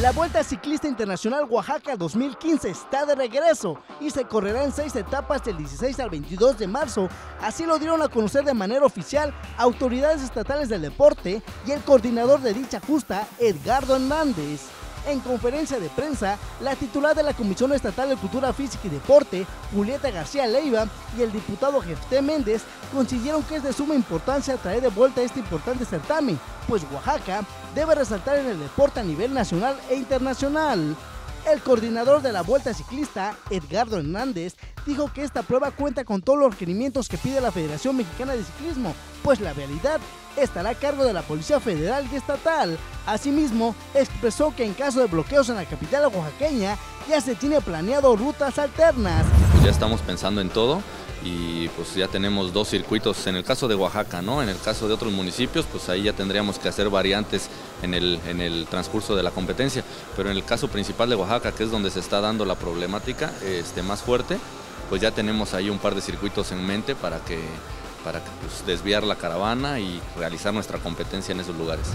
La Vuelta Ciclista Internacional Oaxaca 2015 está de regreso y se correrá en seis etapas del 16 al 22 de marzo. Así lo dieron a conocer de manera oficial autoridades estatales del deporte y el coordinador de dicha justa, Edgardo Hernández. En conferencia de prensa, la titular de la Comisión Estatal de Cultura Física y Deporte, Julieta García Leiva, y el diputado Jefté Méndez consiguieron que es de suma importancia traer de vuelta este importante certamen, pues Oaxaca debe resaltar en el deporte a nivel nacional e internacional. El coordinador de la Vuelta Ciclista, Edgardo Hernández, dijo que esta prueba cuenta con todos los requerimientos que pide la Federación Mexicana de Ciclismo, pues la realidad estará a cargo de la Policía Federal y Estatal. Asimismo, expresó que en caso de bloqueos en la capital oaxaqueña ya se tiene planeado rutas alternas. Pues ya estamos pensando en todo y pues ya tenemos dos circuitos en el caso de Oaxaca, ¿no? En el caso de otros municipios, pues ahí ya tendríamos que hacer variantes en el, en el transcurso de la competencia, pero en el caso principal de Oaxaca, que es donde se está dando la problemática este, más fuerte, pues ya tenemos ahí un par de circuitos en mente para que para pues, desviar la caravana y realizar nuestra competencia en esos lugares.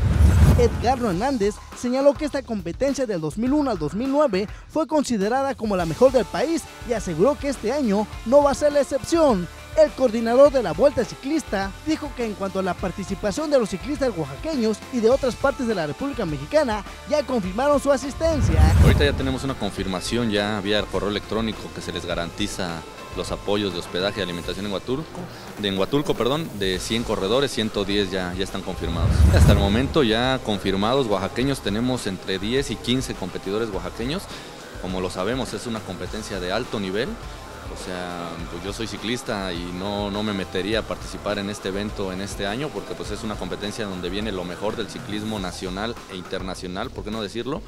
Edgardo Hernández señaló que esta competencia del 2001 al 2009 fue considerada como la mejor del país y aseguró que este año no va a ser la excepción. El coordinador de la Vuelta Ciclista dijo que en cuanto a la participación de los ciclistas oaxaqueños y de otras partes de la República Mexicana, ya confirmaron su asistencia. Ahorita ya tenemos una confirmación ya vía correo electrónico que se les garantiza los apoyos de hospedaje y alimentación en Huatulco, de en Huatulco, perdón, de 100 corredores, 110 ya, ya están confirmados. Hasta el momento ya confirmados oaxaqueños tenemos entre 10 y 15 competidores oaxaqueños. Como lo sabemos, es una competencia de alto nivel o sea, pues yo soy ciclista y no, no me metería a participar en este evento en este año porque pues es una competencia donde viene lo mejor del ciclismo nacional e internacional, ¿por qué no decirlo?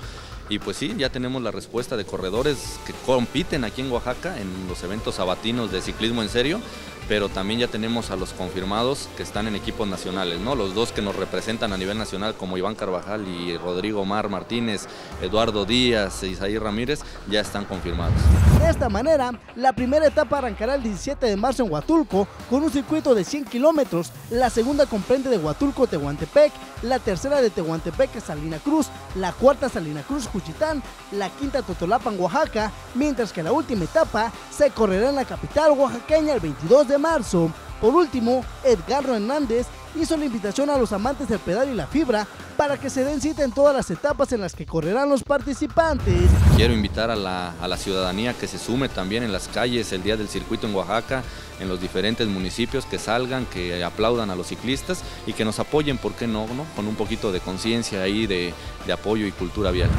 Y pues sí, ya tenemos la respuesta de corredores que compiten aquí en Oaxaca en los eventos sabatinos de ciclismo en serio pero también ya tenemos a los confirmados que están en equipos nacionales, ¿no? Los dos que nos representan a nivel nacional, como Iván Carvajal y Rodrigo Mar Martínez, Eduardo Díaz e Isaí Ramírez, ya están confirmados. De esta manera, la primera etapa arrancará el 17 de marzo en Huatulco con un circuito de 100 kilómetros, la segunda comprende de Huatulco Tehuantepec, la tercera de Tehuantepec Salina Cruz, la cuarta Salina Cruz Juchitán, la quinta Totolapan Oaxaca, mientras que la última etapa se correrá en la capital oaxaqueña el 22 de marzo. Por último, Edgardo Hernández hizo la invitación a los amantes del pedal y la fibra para que se den cita en todas las etapas en las que correrán los participantes. Quiero invitar a la, a la, ciudadanía que se sume también en las calles el día del circuito en Oaxaca, en los diferentes municipios, que salgan, que aplaudan a los ciclistas y que nos apoyen, ¿por qué no? no? Con un poquito de conciencia ahí, de, de apoyo y cultura vial.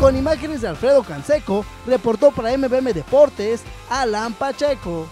Con imágenes de Alfredo Canseco, reportó para MBM Deportes, Alan Pacheco.